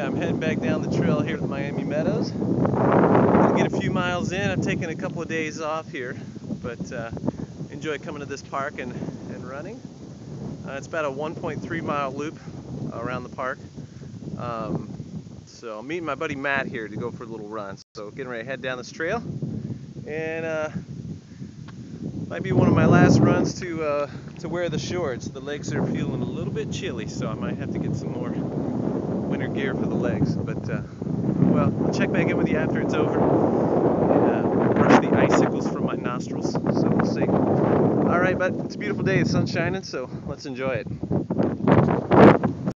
Yeah, I'm heading back down the trail here at Miami Meadows. Gonna get a few miles in. I'm taking a couple of days off here, but uh, enjoy coming to this park and, and running. Uh, it's about a 1.3 mile loop around the park. Um, so I'm meeting my buddy Matt here to go for a little run. So getting ready to head down this trail. And uh, might be one of my last runs to uh, to wear the shorts. The legs are feeling a little bit chilly, so I might have to get some more for the legs. But uh, well, I'll check back in with you after it's over. And, uh, brush the icicles from my nostrils. So we'll see. All right, but it's a beautiful day. The sun's shining, so let's enjoy it.